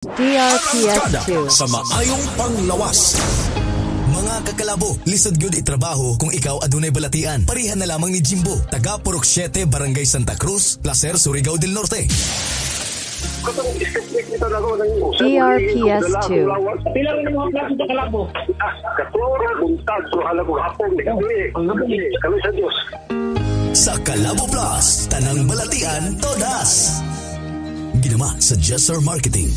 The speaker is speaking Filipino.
DRPS2. sa maayong panglawas. Mga kakalabo, lisod gyud itrabaho kung ikaw adunay balatian. Parihan na lamang ni Jimbo, taga Purok 7, Barangay Santa Cruz, Placer, Surigao del Norte. DRPS2. Pila rin mga klase sa kalabo. Katura, buntag, so hala ko hapon. Kami, kami sa Diyos. Sa Kalabo Plus, tanang balatian, todas. Ginama sa Jesser Marketing.